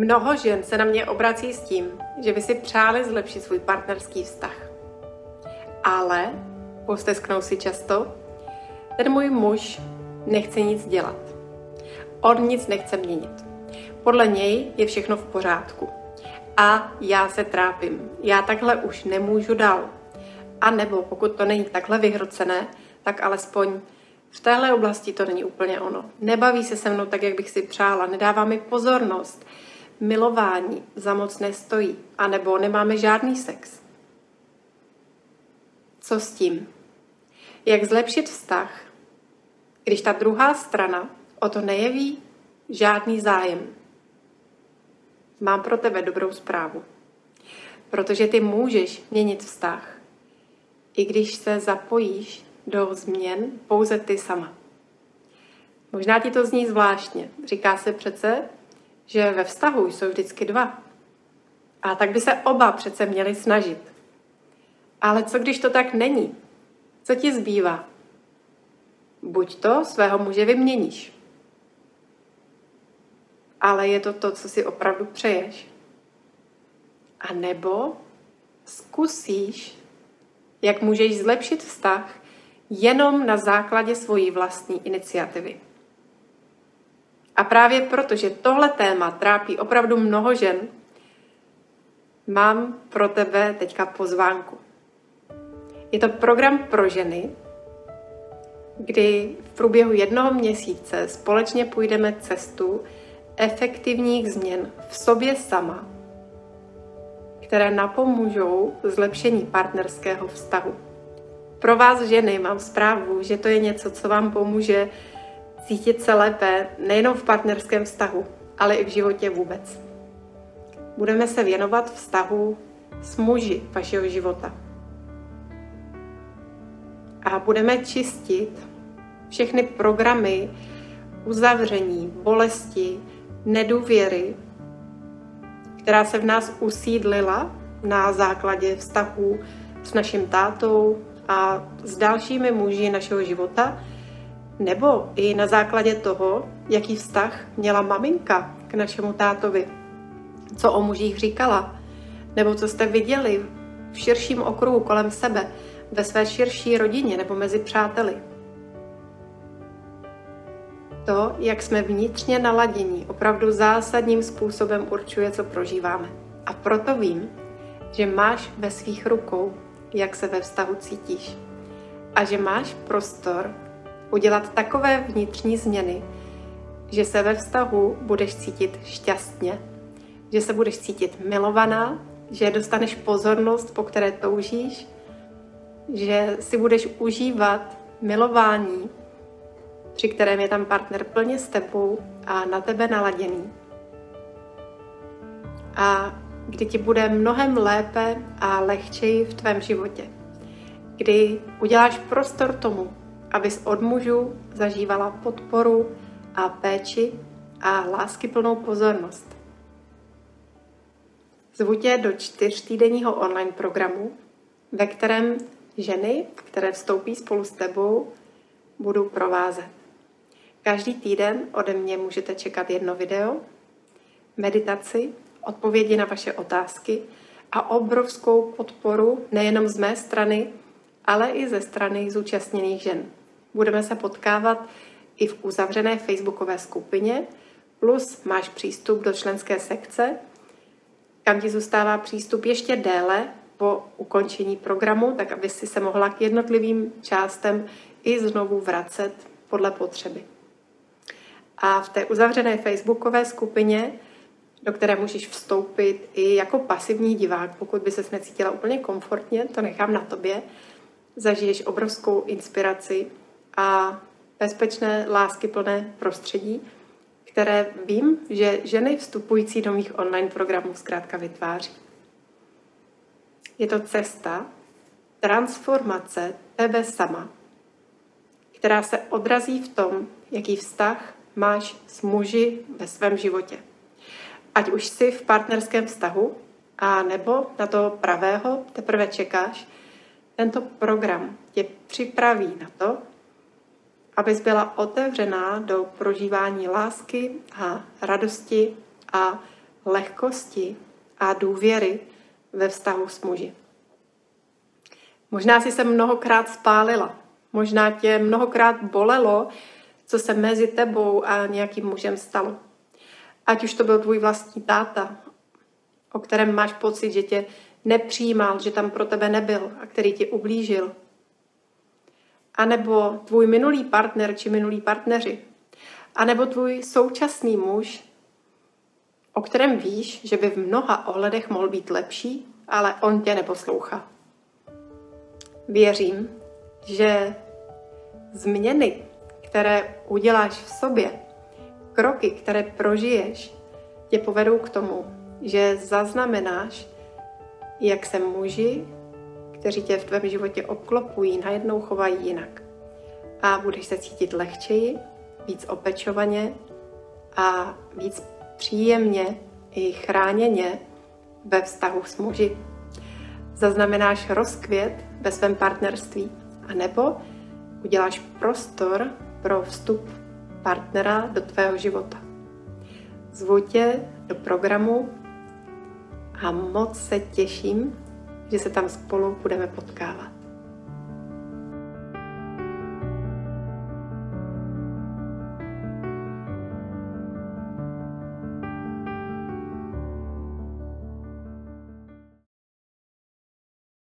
Mnoho žen se na mě obrací s tím, že by si přáli zlepšit svůj partnerský vztah. Ale, postesknou si často, ten můj muž nechce nic dělat. On nic nechce měnit. Podle něj je všechno v pořádku. A já se trápím. Já takhle už nemůžu dál. A nebo pokud to není takhle vyhrocené, tak alespoň v téhle oblasti to není úplně ono. Nebaví se se mnou tak, jak bych si přála, nedává mi pozornost, milování za moc nestojí, anebo nemáme žádný sex. Co s tím? Jak zlepšit vztah, když ta druhá strana o to nejeví žádný zájem? Mám pro tebe dobrou zprávu. Protože ty můžeš měnit vztah, i když se zapojíš do změn pouze ty sama. Možná ti to zní zvláštně. Říká se přece, že ve vztahu jsou vždycky dva. A tak by se oba přece měli snažit. Ale co když to tak není? Co ti zbývá? Buď to svého muže vyměníš. Ale je to to, co si opravdu přeješ. A nebo zkusíš, jak můžeš zlepšit vztah jenom na základě svojí vlastní iniciativy. A právě proto, že tohle téma trápí opravdu mnoho žen, mám pro tebe teďka pozvánku. Je to program pro ženy, kdy v průběhu jednoho měsíce společně půjdeme cestu efektivních změn v sobě sama, které napomůžou zlepšení partnerského vztahu. Pro vás ženy mám zprávu, že to je něco, co vám pomůže cítit se lépe nejenom v partnerském vztahu, ale i v životě vůbec. Budeme se věnovat vztahu s muži vašeho života. A budeme čistit všechny programy uzavření, bolesti, nedůvěry, která se v nás usídlila na základě vztahů s naším tátou a s dalšími muži našeho života, nebo i na základě toho, jaký vztah měla maminka k našemu tátovi, co o mužích říkala, nebo co jste viděli v širším okruhu kolem sebe, ve své širší rodině nebo mezi přáteli. To, jak jsme vnitřně naladění, opravdu zásadním způsobem určuje, co prožíváme. A proto vím, že máš ve svých rukou, jak se ve vztahu cítíš. A že máš prostor udělat takové vnitřní změny, že se ve vztahu budeš cítit šťastně, že se budeš cítit milovaná, že dostaneš pozornost, po které toužíš, že si budeš užívat milování, při kterém je tam partner plně s tebou a na tebe naladěný. A kdy ti bude mnohem lépe a lehčeji v tvém životě. Kdy uděláš prostor tomu, abys od mužů zažívala podporu a péči a láskyplnou pozornost. Zvu tě do čtyřtýdenního online programu, ve kterém ženy, které vstoupí spolu s tebou, budu provázet. Každý týden ode mě můžete čekat jedno video, meditaci, odpovědi na vaše otázky a obrovskou podporu nejenom z mé strany, ale i ze strany zúčastněných žen. Budeme se potkávat i v uzavřené facebookové skupině, plus máš přístup do členské sekce, kam ti zůstává přístup ještě déle po ukončení programu, tak aby si se mohla k jednotlivým částem i znovu vracet podle potřeby. A v té uzavřené facebookové skupině, do které můžeš vstoupit i jako pasivní divák, pokud by se necítila úplně komfortně, to nechám na tobě, zažiješ obrovskou inspiraci a bezpečné, láskyplné prostředí, které vím, že ženy vstupující do mých online programů zkrátka vytváří. Je to cesta transformace tebe sama, která se odrazí v tom, jaký vztah máš s muži ve svém životě. Ať už jsi v partnerském vztahu, a nebo na to pravého teprve čekáš, tento program tě připraví na to, abys byla otevřená do prožívání lásky a radosti a lehkosti a důvěry ve vztahu s muži. Možná si se mnohokrát spálila, možná tě mnohokrát bolelo, co se mezi tebou a nějakým mužem stalo. Ať už to byl tvůj vlastní táta, o kterém máš pocit, že tě nepřijímal, že tam pro tebe nebyl a který ti ublížil. A nebo tvůj minulý partner či minulí partneři. A nebo tvůj současný muž, o kterém víš, že by v mnoha ohledech mohl být lepší, ale on tě neposlouchá. Věřím, že změny, které uděláš v sobě, kroky, které prožiješ, tě povedou k tomu, že zaznamenáš, jak se muži, kteří tě v tvém životě obklopují, najednou chovají jinak. A budeš se cítit lehčeji, víc opečovaně a víc příjemně i chráněně ve vztahu s muži. Zaznamenáš rozkvět ve svém partnerství, anebo uděláš prostor pro vstup partnera do tvého života. Zvu tě do programu a moc se těším, že se tam spolu budeme potkávat.